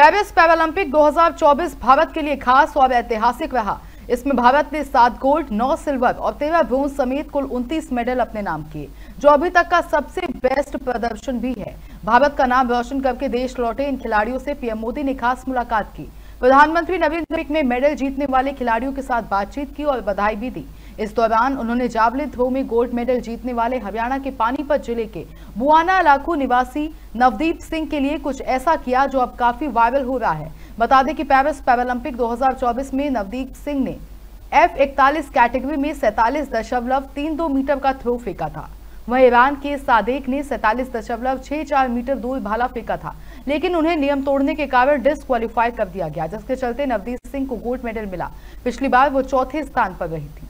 Paris Paralympic 2024 Bharat के लिए खास और ऐतिहासिक रहा। इसमें भारत ने सात गोल्ड, नौ सिल्वर और तेरह ब्रोंज समेत कुल 29 मेडल अपने नाम किए, जो अभी तक का सबसे बेस्ट प्रदर्शन भी है। भारत का नाम रोशन करके देश लौटे इन खिलाड़ियों से पीएम मोदी ने खास मुलाकात की। प्रधानमंत्री नवीन मोदी में मेडल जीतने वाले खिलाड़ियों के साथ बातचीत की और बधाई भी दी। इस दौरान उन्होंने जावलिन थ्रो में गोल्ड मेडल जीतने वाले हरियाणा के पानीपत ज़िले के बुआना इलाकू निवासी नवदीप सिंह के लिए कुछ ऐसा किया जो अब काफ़ी वायरल हो रहा है। बता दें कि पेरिस पैरालंपिक 2024 में नवदीप सिंह ने एफ़ इकतालीस कैटेगरी में सैतालीस दशमलव तीन दो मीटर का थ्रो फेंका था। वहीं ईरान के सादेक ने सैतालीस दशमलव छह चार मीटर दूर भाला फेंका था, लेकिन उन्हें नियम तोड़ने के कारण डिस्कालीफाई कर दिया गया, जिसके चलते नवदीप सिंह को गोल्ड मेडल मिला। पिछली बार वो चौथे स्थान पर रही थी।